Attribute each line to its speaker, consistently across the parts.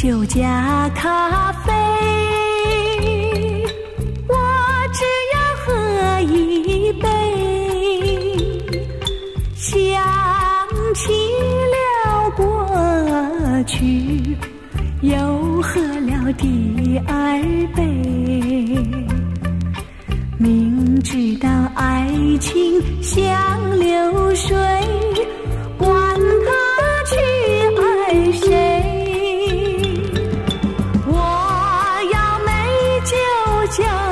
Speaker 1: 酒加咖啡，我只要喝一杯，想起了过去，又喝了第二杯，明知道爱情像家。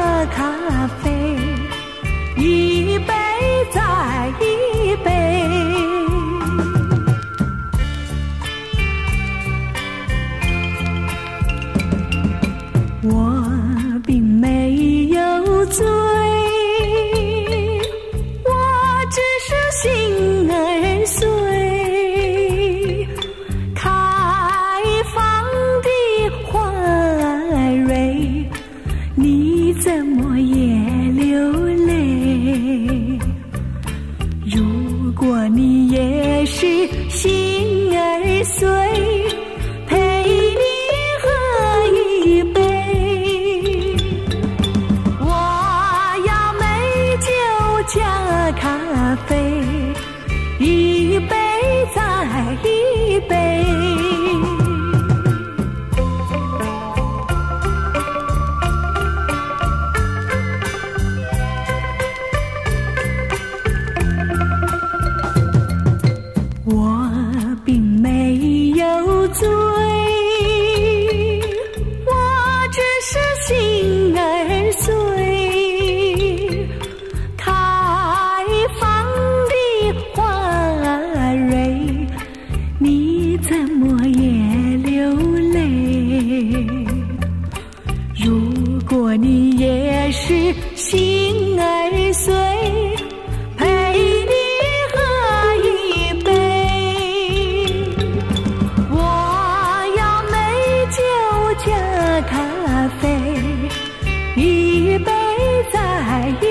Speaker 1: 怎么也流泪？如果你也是心儿碎是心儿碎陪你喝一杯。我要美酒加咖啡一杯再一